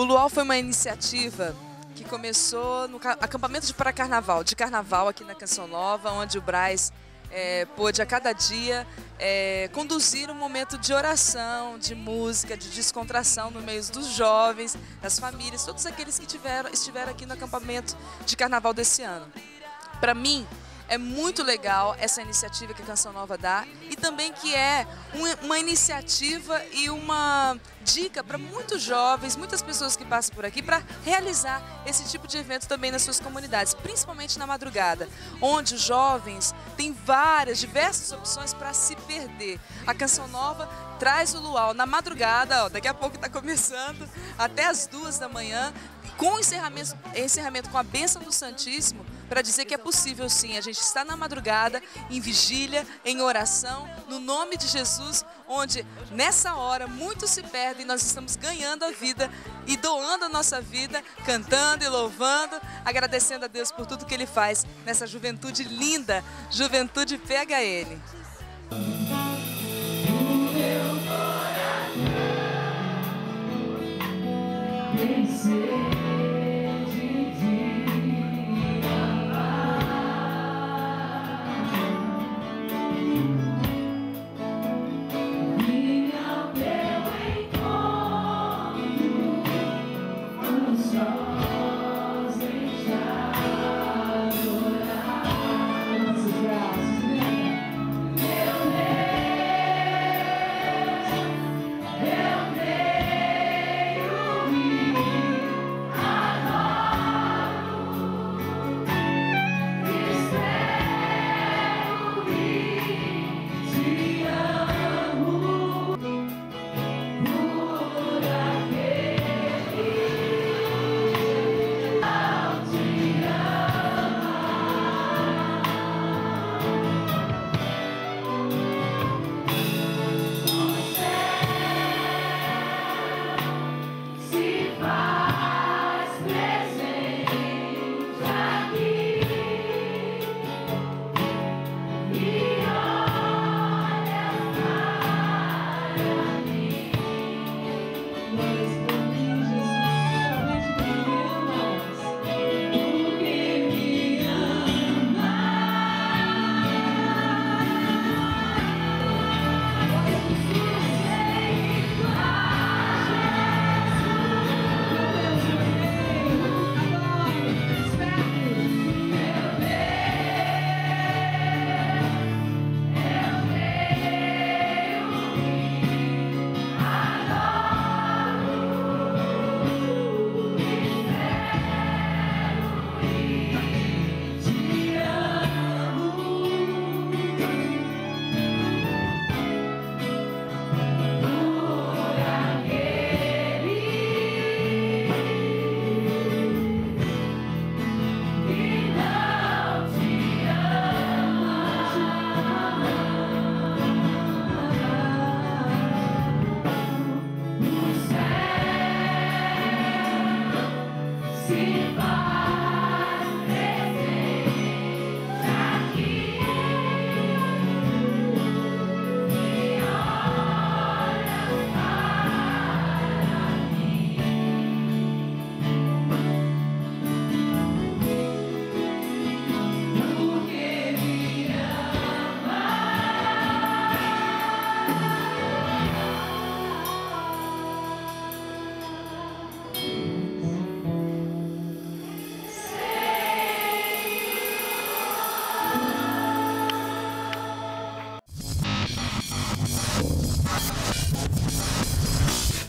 O Luau foi uma iniciativa que começou no ca- acampamento de para-carnaval, de carnaval aqui na Canção Nova, onde o Braz eh, pôde a cada dia eh, conduzir um momento de oração, de música, de descontração no meio dos jovens, das famílias, todos aqueles que tiveram, estiveram aqui no acampamento de carnaval desse ano. Para mim, é muito legal essa iniciativa que a Canção Nova dá e também que é um- uma iniciativa e uma dica para muitos jovens, muitas pessoas que passam por aqui para realizar esse tipo de evento também nas suas comunidades, principalmente na madrugada, onde os jovens têm várias, diversas opções para se perder. A Canção Nova traz o luau na madrugada, ó, daqui a pouco está começando, até as duas da manhã, com encerramento, encerramento com a bênção do Santíssimo, para dizer que é possível sim, a gente está na madrugada, em vigília, em oração, no nome de Jesus, onde nessa hora muitos se perdem, nós estamos ganhando a vida e doando a nossa vida, cantando e louvando, agradecendo a Deus por tudo que Ele faz nessa juventude linda, juventude PHN. Vencer.